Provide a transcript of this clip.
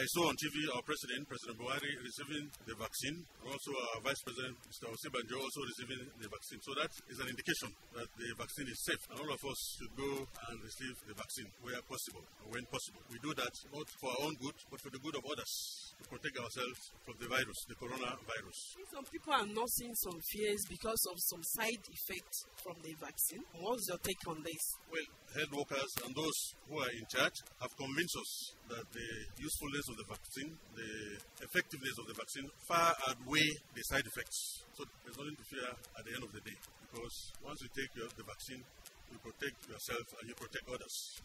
I saw on TV our president, President Buhari, receiving the vaccine, also our vice president, Mr. Osinbajo, also receiving the vaccine. So that is an indication that the vaccine is safe, and all of us should go and receive the vaccine where possible, when possible. We do that not for our own good, but for the good of others, protect ourselves from the virus, the coronavirus. Some people are nursing some fears because of some side effects from the vaccine. What's your take on this? Well, health workers and those who are in charge have convinced us that the usefulness of the vaccine, the effectiveness of the vaccine far outweigh the side effects. So there's nothing to fear at the end of the day because once you take the vaccine, you protect yourself and you protect others.